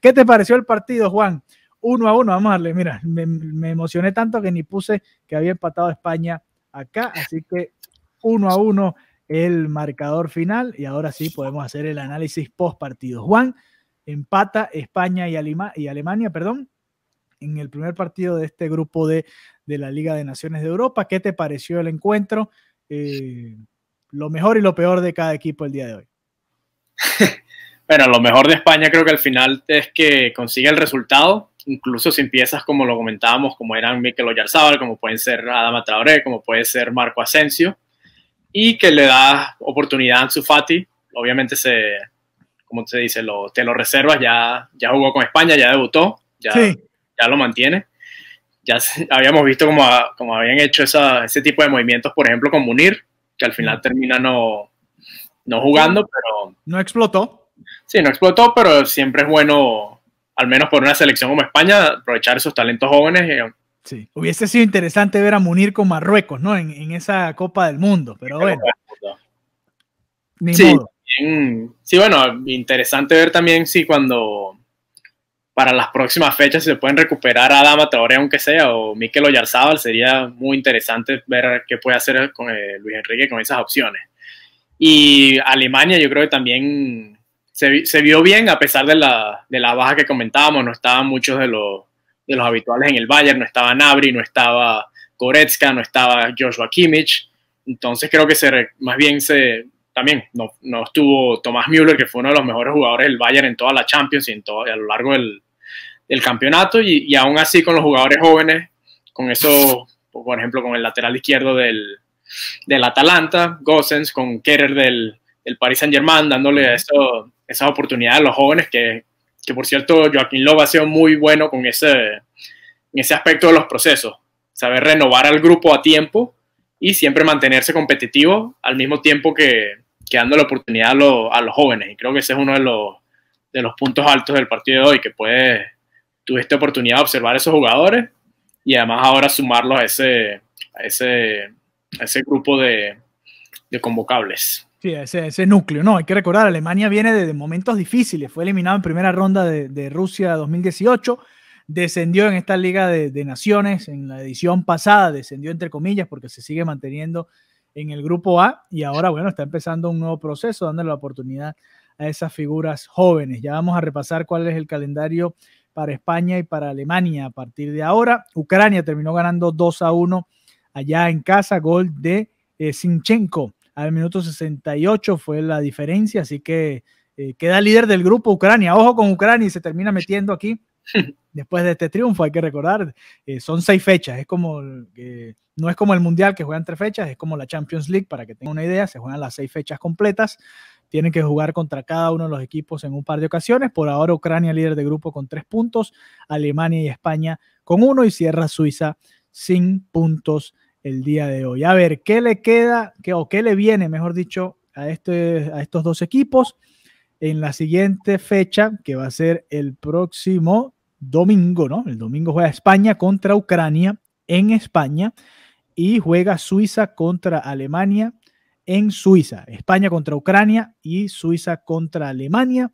¿Qué te pareció el partido, Juan? Uno a uno, vamos a darle, mira, me, emocioné tanto que ni puse que había empatado España acá, así que uno a uno el marcador final y ahora sí podemos hacer el análisis post partido. Juan empata España y, y Alemania, perdón, en el primer partido de este grupo de, de, la Liga de Naciones de Europa. ¿Qué te pareció el encuentro? Eh, lo mejor y lo peor de cada equipo el día de hoy. Bueno, lo mejor de España creo que al final es que consigue el resultado, incluso si empiezas como lo comentábamos, como eran Mikel Oyarzábal, como pueden ser Adama Traoré, como puede ser Marco Asensio, y que le da oportunidad a Ansu Fati. Obviamente se, como se dice, lo, te lo reservas, ya, ya jugó con España, ya debutó, ya, ya lo mantiene. Ya habíamos visto como, como habían hecho esa, ese tipo de movimientos, por ejemplo, con Munir, que al final termina no, no jugando, pero... No explotó. Sí, no explotó, pero siempre es bueno, al menos por una selección como España, aprovechar esos talentos jóvenes. Sí, hubiese sido interesante ver a Munir con Marruecos, ¿no? En, en esa Copa del Mundo, pero bueno. Ni sí, modo. sí, bueno, interesante ver también si cuando para las próximas fechas se pueden recuperar a Dama Traoré, aunque sea, o Mikel Oyarzábal, sería muy interesante ver qué puede hacer con eh, Luis Enrique con esas opciones. Y Alemania yo creo que también se, vio bien, a pesar de la, de la, baja que comentábamos, no estaban muchos de los, de los habituales en el Bayern, no estaba Nabri, no estaba Goretzka, no estaba Joshua Kimmich, entonces creo que se, más bien se, también no, no, estuvo Tomás Müller, que fue uno de los mejores jugadores del Bayern en toda la Champions y en todo, a lo largo del, del campeonato. Y, y, aún así con los jugadores jóvenes, con eso, por ejemplo, con el lateral izquierdo del, del Atalanta, Gossens, con Kerer del, del Paris Saint Germain, dándole eso, esas oportunidades a los jóvenes, que, que por cierto Joaquín Loba ha sido muy bueno con ese, en ese aspecto de los procesos, saber renovar al grupo a tiempo y siempre mantenerse competitivo al mismo tiempo que, que dando la oportunidad a, lo, a, los jóvenes. Y creo que ese es uno de los, de los puntos altos del partido de hoy, que puede, tuviste oportunidad de observar a esos jugadores y además ahora sumarlos a ese, a ese, a ese grupo de, de convocables. Sí, ese, núcleo, ¿no? Hay que recordar, Alemania viene de, momentos difíciles, fue eliminado en primera ronda de, de Rusia 2018, descendió en esta Liga de, de, Naciones en la edición pasada, descendió entre comillas porque se sigue manteniendo en el grupo A y ahora, bueno, está empezando un nuevo proceso, dándole la oportunidad a esas figuras jóvenes. Ya vamos a repasar cuál es el calendario para España y para Alemania a partir de ahora. Ucrania terminó ganando 2 a 1 allá en casa, gol de eh, Sinchenko al minuto 68 fue la diferencia, así que eh, queda líder del grupo Ucrania. Ojo con Ucrania y se termina metiendo aquí después de este triunfo, hay que recordar, eh, son seis fechas, es como, eh, no es como el Mundial que juegan tres fechas, es como la Champions League, para que tengan una idea, se juegan las seis fechas completas, tienen que jugar contra cada uno de los equipos en un par de ocasiones, por ahora Ucrania líder de grupo con tres puntos, Alemania y España con uno y cierra Suiza sin puntos el día de hoy. A ver, ¿qué le queda, qué, o qué le viene, mejor dicho, a, este, a estos dos equipos? en la siguiente fecha, que va a ser el próximo domingo, ¿no? El domingo juega España contra Ucrania en España y juega Suiza contra Alemania en Suiza. España contra Ucrania y Suiza contra Alemania.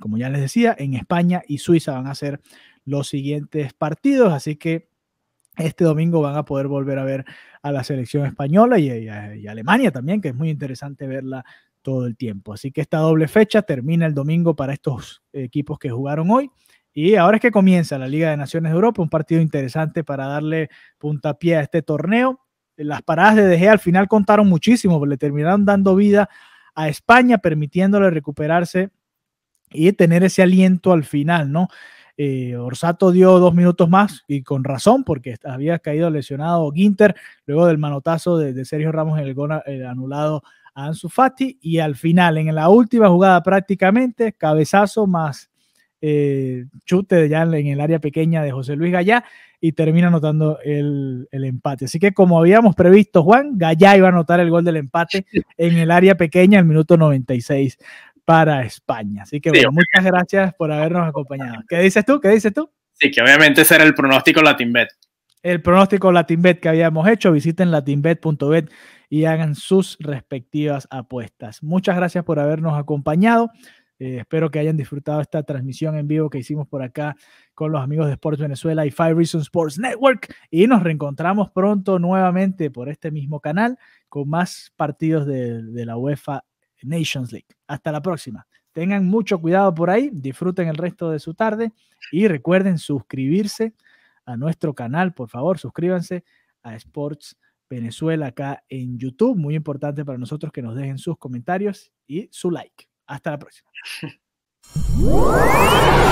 Como ya les decía, en España y Suiza van a ser los siguientes partidos, así que este domingo van a poder volver a ver a la selección española y, y, y Alemania también, que es muy interesante verla todo el tiempo. Así que esta doble fecha termina el domingo para estos equipos que jugaron hoy. Y ahora es que comienza la Liga de Naciones de Europa, un partido interesante para darle puntapié a este torneo. Las paradas de DG al final contaron muchísimo, le terminaron dando vida a España, permitiéndole recuperarse y tener ese aliento al final, ¿no? Eh, Orsato dio dos minutos más y con razón, porque había caído lesionado Ginter luego del manotazo de, de Sergio Ramos en el gol eh, anulado a Ansu Fati y al final, en la última jugada prácticamente, cabezazo más eh, chute ya en el área pequeña de José Luis Gallá y termina anotando el, el, empate. Así que como habíamos previsto, Juan, Gallá iba a anotar el gol del empate en el área pequeña, el minuto 96 para España. Así que bueno, muchas gracias por habernos acompañado. ¿Qué dices tú? ¿Qué dices tú? Sí, que obviamente ese era el pronóstico LatinBet. El pronóstico LatinBet que habíamos hecho, visiten latinbet.bet y hagan sus respectivas apuestas. Muchas gracias por habernos acompañado. Eh, espero que hayan disfrutado esta transmisión en vivo que hicimos por acá con los amigos de Sports Venezuela y Five Reasons Sports Network. Y nos reencontramos pronto nuevamente por este mismo canal con más partidos de, de la UEFA Nations League. Hasta la próxima. Tengan mucho cuidado por ahí, disfruten el resto de su tarde y recuerden suscribirse a nuestro canal, por favor, suscríbanse a Sports Venezuela acá en YouTube. Muy importante para nosotros que nos dejen sus comentarios y su like. Hasta la próxima.